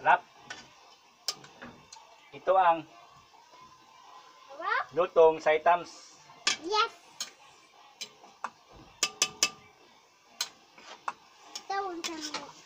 Sarap. Ito ang lutong saitams. Yes! Tawag ka mo.